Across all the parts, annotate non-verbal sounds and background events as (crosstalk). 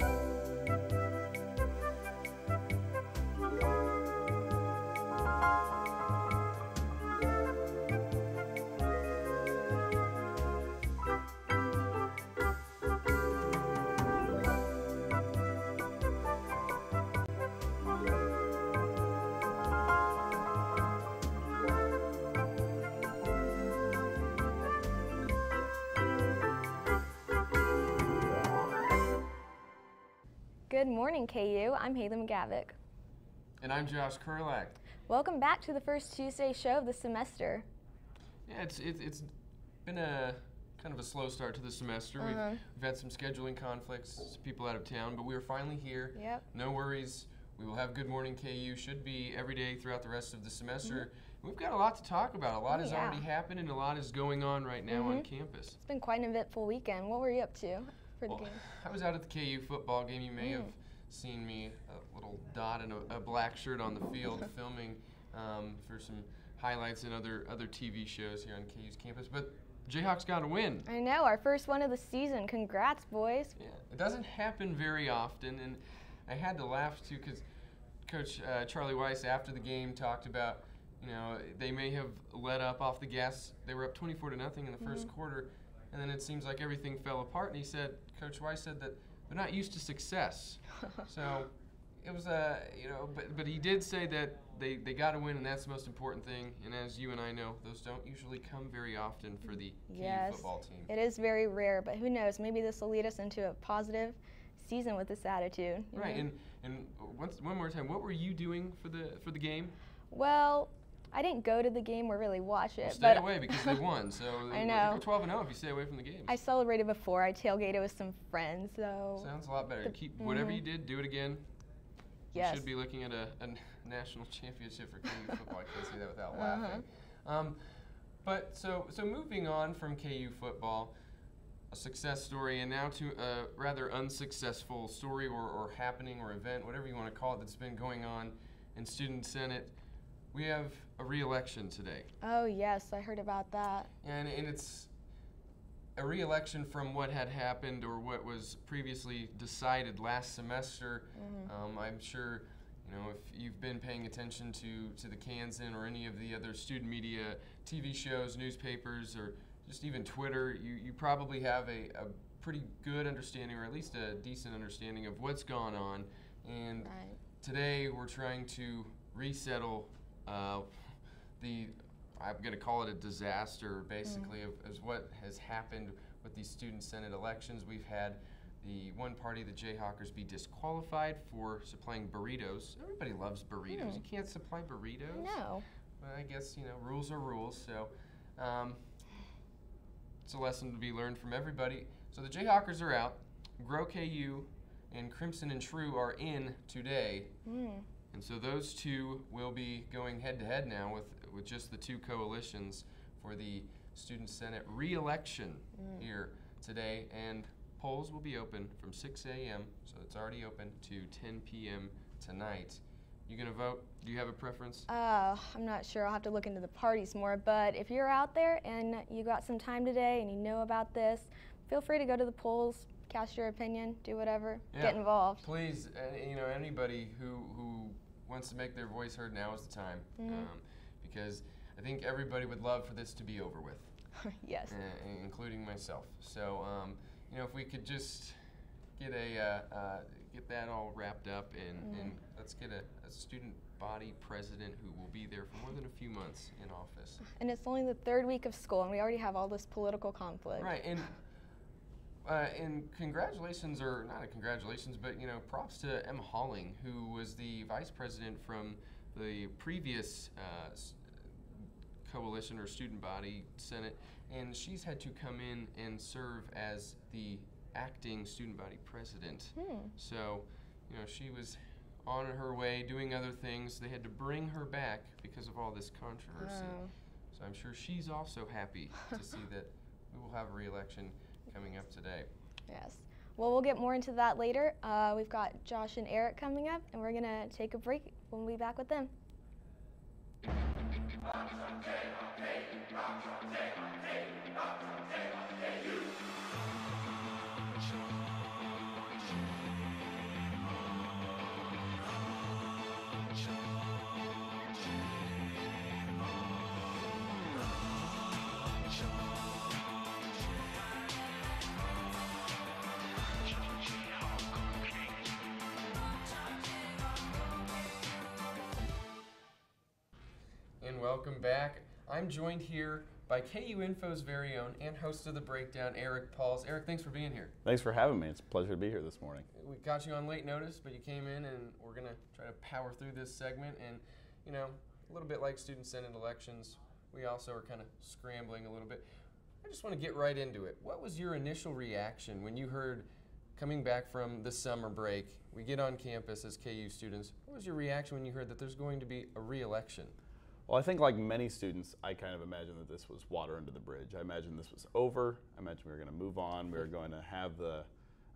うん。Good morning, KU. I'm Haley McGavick. And I'm Josh Kurlak. Welcome back to the first Tuesday show of the semester. Yeah, it's it's, it's been a kind of a slow start to the semester. We've, Uh-huh. we've had some scheduling conflicts, some people out of town, but we are finally here. Yep. No worries. We will have Good Morning KU. Should be every day throughout the rest of the semester. We've got a lot to talk about. A lot Mm-hmm. Oh, has yeah. already happened, and a lot is going on right now on campus. It's been quite an eventful weekend. What were you up to for the Well, game? (laughs) I was out at the KU football game. You may Mm. have seen me, a little dot in a, a black shirt on the field, (laughs) filming um, for some highlights and other other TV shows here on KU's campus. But Jayhawks got a win. I know, our first one of the season. Congrats, boys. Yeah, it doesn't happen very often, and I had to laugh too because Coach uh, Charlie Weis after the game talked about, you know, they may have let up off the gas. They were up 24 to nothing in the 1st quarter, and then it seems like everything fell apart. And he said, Coach Weis said that they're not used to success. (laughs) so it was a, you know, but but he did say that they they got to win, and that's the most important thing. And as you and I know, those don't usually come very often for the KU Yes. football team. It is very rare, but who knows? Maybe this will lead us into a positive season with this attitude. Right, know? and and once one more time, what were you doing for the for the game? Well, I didn't go to the game or really watch it, Well, stay but away because they won. So (laughs) I know. You're 12 and 0 if you stay away from the games. I celebrated before. I tailgated with some friends, so Sounds a lot better. Keep whatever you did, do it again. yes. We should be looking at a (laughs) national championship for KU (laughs) football. I can't say that without Uh-huh. laughing. Um, but so so moving on from KU football, a success story, and now to a rather unsuccessful story or, or happening or event, whatever you want to call it, that's been going on in Student Senate. We have a re-election today. Oh yes, I heard about that. And, and it's a re-election from what had happened or what was previously decided last semester. Um, I'm sure, you know, if you've been paying attention to, to the Kansan or any of the other student media, TV shows, newspapers, or just even Twitter, you, you probably have a, a pretty good understanding or at least a decent understanding of what's gone on. And Right. today we're trying to resettle uh, the I'm going to call it a disaster basically of, as what has happened with these student senate elections we've had the one party the jayhawkers be disqualified for supplying burritos everybody loves burritos you can't supply burritos No. well, I guess you know rules are rules. So um, it's a lesson to be learned from everybody. So the Jayhawkers are out. Grow KU and Crimson and True are in today, Mm. And so those two will be going head to head now with with just the two coalitions for the Student Senate re-election here today. And polls will be open from 6 a.m. So it's already open to 10 p.m. tonight. You gonna vote? Do you have a preference? Uh, I'm not sure. I'll have to look into the parties more. But if you're out there and you got some time today and you know about this, feel free to go to the polls, cast your opinion, do whatever, Yeah. get involved. Please, uh, you know, anybody who who wants to make their voice heard, now is the time, um, because I think everybody would love for this to be over with, (laughs) yes. uh, including myself. So, um, you know, if we could just get a uh, uh, get that all wrapped up, and, and let's get a, a student body president who will be there for more than a few months in office. And it's only the third week of school, and we already have all this political conflict. Right, and uh, and congratulations, or not a congratulations, but you know, props to Emma Halling, who was the vice president from the previous uh, coalition or student body senate, and she's had to come in and serve as the acting student body president. Hmm. So, you know, she was on her way doing other things. They had to bring her back because of all this controversy. Oh. So I'm sure she's also happy to see (laughs) that we will have a re-election coming up today. Yes. Well, we'll get more into that later. Uh, we've got Josh and Eric coming up, and we're going to take a break. We'll be back with them. Thank you. Welcome back. I'm joined here by KU Info's very own and host of the breakdown, Eric Pahls. Eric, thanks for being here. Thanks for having me. It's a pleasure to be here this morning. We got you on late notice, but you came in, and we're gonna try to power through this segment. And you know, a little bit like student senate elections, we also are kind of scrambling a little bit. I just want to get right into it. What was your initial reaction when you heard coming back from the summer break? We get on campus as KU students. What was your reaction when you heard that there's going to be a re-election? Well, I think like many students, I kind of imagined that this was water under the bridge. I imagined this was over. I imagined we were going to move on. We were going to have the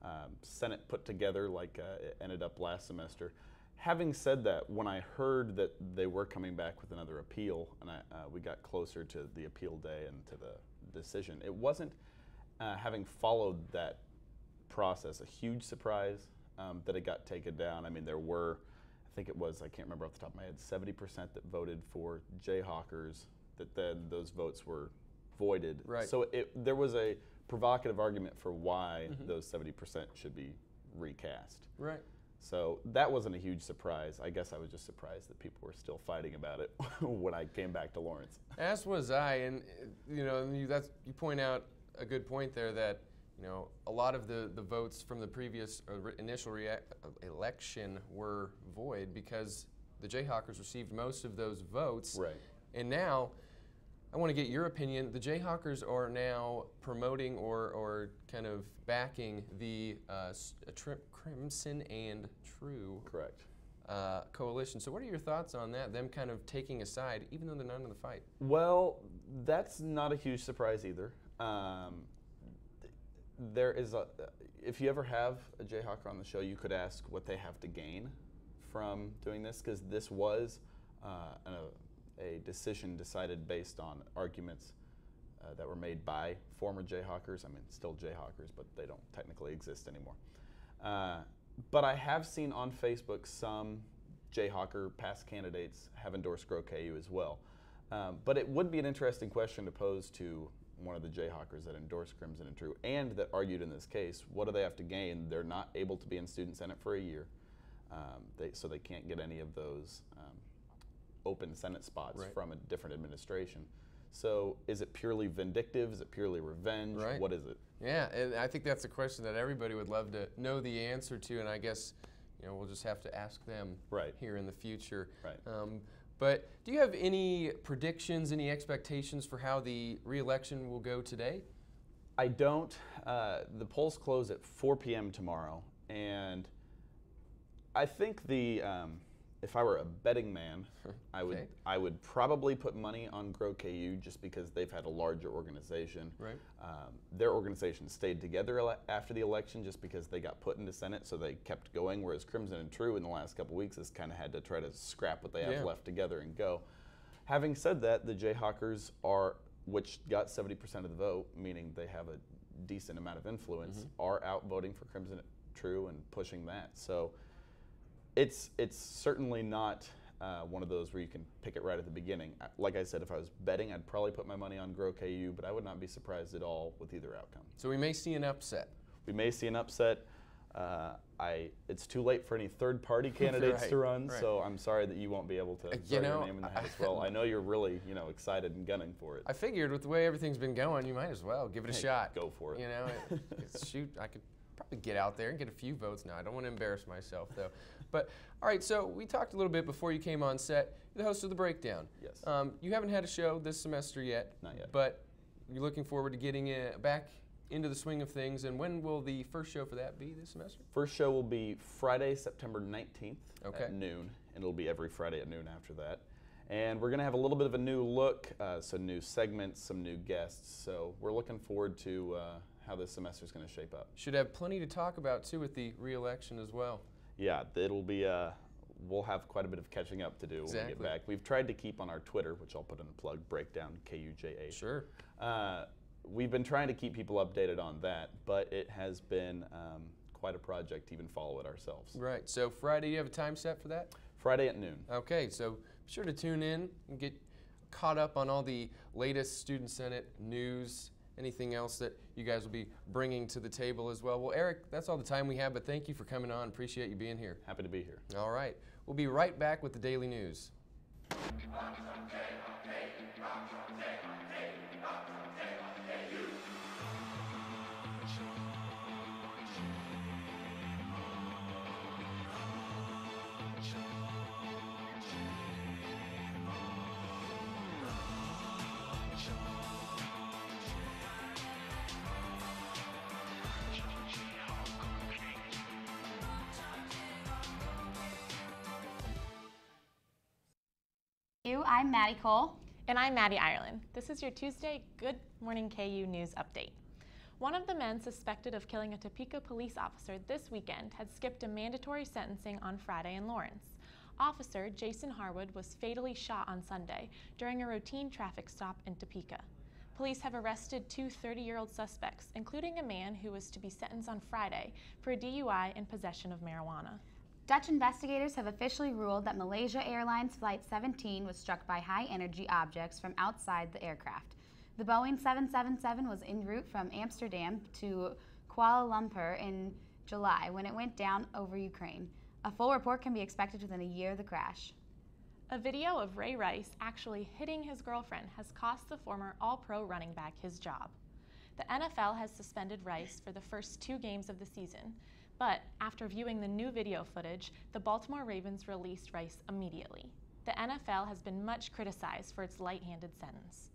um, Senate put together like uh, it ended up last semester. Having said that, when I heard that they were coming back with another appeal, and I, uh, we got closer to the appeal day and to the decision, it wasn't uh, having followed that process a huge surprise um, that it got taken down. I mean, there were think it was, I can't remember off the top of my head, 70% that voted for Jayhawkers, that then those votes were voided. Right. So it, there was a provocative argument for why mm-hmm. those 70% should be recast. Right. So that wasn't a huge surprise. I guess I was just surprised that people were still fighting about it (laughs) when I came back to Lawrence. As was I, and you know, you, that's, you point out a good point there that you know, a lot of the, the votes from the previous uh, initial rea- uh, election were void because the Jayhawkers received most of those votes. Right. And now, I want to get your opinion. The Jayhawkers are now promoting or, or kind of backing the uh, tri- Crimson and True. Correct. Uh, coalition. So, what are your thoughts on that? Them kind of taking a side, even though they're not in the fight. Well, that's not a huge surprise either. Um, there is a if you ever have a Jayhawker on the show, you could ask what they have to gain from doing this because this was uh, a, a, decision decided based on arguments uh, that were made by former Jayhawkers. I mean, still Jayhawkers, but they don't technically exist anymore. Uh, but I have seen on Facebook some Jayhawker past candidates have endorsed Grow KU as well. Um, but it would be an interesting question to pose to one of the Jayhawkers that endorsed Crimson and True and that argued in this case, what do they have to gain? They're not able to be in Student Senate for a year, um, they, so they can't get any of those um, open Senate spots right. from a different administration. So is it purely vindictive? Is it purely revenge? Right. What is it? Yeah, and I think that's a question that everybody would love to know the answer to, and I guess you know we'll just have to ask them right. here in the future. Right. Um, but do you have any predictions, any expectations for how the reelection will go today? I don't. Uh, the polls close at 4 p.m. tomorrow, and I think the um, if I were a betting man, (laughs) I would okay. I would probably put money on Grow KU just because they've had a larger organization. Right. Um, their organization stayed together after the election just because they got put into Senate, so they kept going. Whereas Crimson and True in the last couple weeks has kind of had to try to scrap what they have left together and go. Having said that, the Jayhawkers are, which got 70% of the vote, meaning they have a decent amount of influence, mm-hmm. are out voting for Crimson and True and pushing that. So it's it's certainly not uh, one of those where you can pick it right at the beginning. Like I said, if I was betting, I'd probably put my money on Grow KU, but I would not be surprised at all with either outcome. So we may see an upset. We may see an upset. Uh, I it's too late for any third-party (laughs) candidates right, to run, right. so I'm sorry that you won't be able to you know, your name in the hat as well. (laughs) I know you're really you know excited and gunning for it. I figured with the way everything's been going, you might as well give it a hey, shot. Go for it. You know, (laughs) it, shoot, I could probably get out there and get a few votes now. I don't want to embarrass myself though. But all right, so we talked a little bit before you came on set. You're the host of the Breakdown. Yes. Um, you haven't had a show this semester yet. Not yet. But you're looking forward to getting it back into the swing of things. And when will the first show for that be this semester? First show will be Friday, September 19th okay. at noon, and it'll be every Friday at noon after that. And we're going to have a little bit of a new look, uh, some new segments, some new guests. So we're looking forward to uh, how this semester is going to shape up. Should have plenty to talk about too with the re-election as well. Yeah, it'll be. Uh, we'll have quite a bit of catching up to do exactly. when we get back. We've tried to keep on our Twitter, which I'll put in a plug, breakdown KUJH. Sure. Uh, we've been trying to keep people updated on that, but it has been um, quite a project to even follow it ourselves. Right. So Friday, you have a time set for that? Friday at noon. Okay. So be sure to tune in and get caught up on all the latest Student Senate news anything else that you guys will be bringing to the table as well. Well, Eric, that's all the time we have, but thank you for coming on. Appreciate you being here. Happy to be here. All right. We'll be right back with the daily news. Okay, You, I'm Maddie Cole. And I'm Maddie Ireland. This is your Tuesday Good Morning KU News Update. One of the men suspected of killing a Topeka police officer this weekend had skipped a mandatory sentencing on Friday in Lawrence. Officer Jason Harwood was fatally shot on Sunday during a routine traffic stop in Topeka. Police have arrested two 30 year old suspects, including a man who was to be sentenced on Friday for a DUI and possession of marijuana. Dutch investigators have officially ruled that Malaysia Airlines Flight 17 was struck by high energy objects from outside the aircraft. The Boeing 777 was en route from Amsterdam to Kuala Lumpur in July when it went down over Ukraine. A full report can be expected within a year of the crash. A video of Ray Rice actually hitting his girlfriend has cost the former All Pro running back his job. The NFL has suspended Rice for the first two games of the season, but after viewing the new video footage, the Baltimore Ravens released Rice immediately. The NFL has been much criticized for its light handed sentence.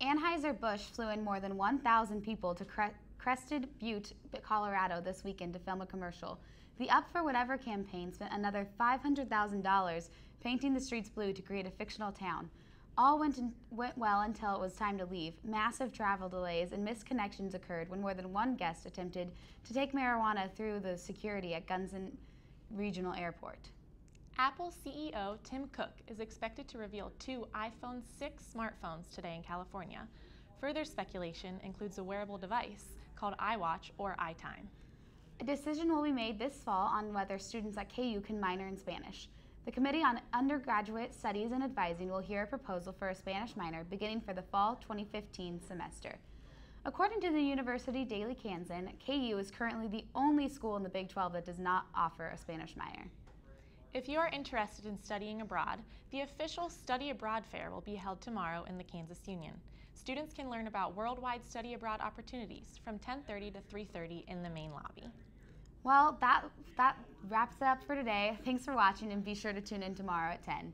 Anheuser-Busch flew in more than 1,000 people to Cre- Crested Butte, Colorado this weekend to film a commercial. The Up for Whatever campaign spent another $500,000 painting the streets blue to create a fictional town. All went, in, went well until it was time to leave. Massive travel delays and misconnections occurred when more than one guest attempted to take marijuana through the security at Gunnison Regional Airport. Apple CEO Tim Cook is expected to reveal two iPhone 6 smartphones today in California. Further speculation includes a wearable device called iWatch or iTime. A decision will be made this fall on whether students at KU can minor in Spanish. The Committee on Undergraduate Studies and Advising will hear a proposal for a Spanish minor beginning for the fall 2015 semester. According to the University Daily Kansan, KU is currently the only school in the Big 12 that does not offer a Spanish minor. If you are interested in studying abroad, the official Study Abroad Fair will be held tomorrow in the Kansas Union. Students can learn about worldwide study abroad opportunities from 10:30 to 3:30 in the main lobby. Well, that, that wraps it up for today. Thanks for watching, and be sure to tune in tomorrow at 10.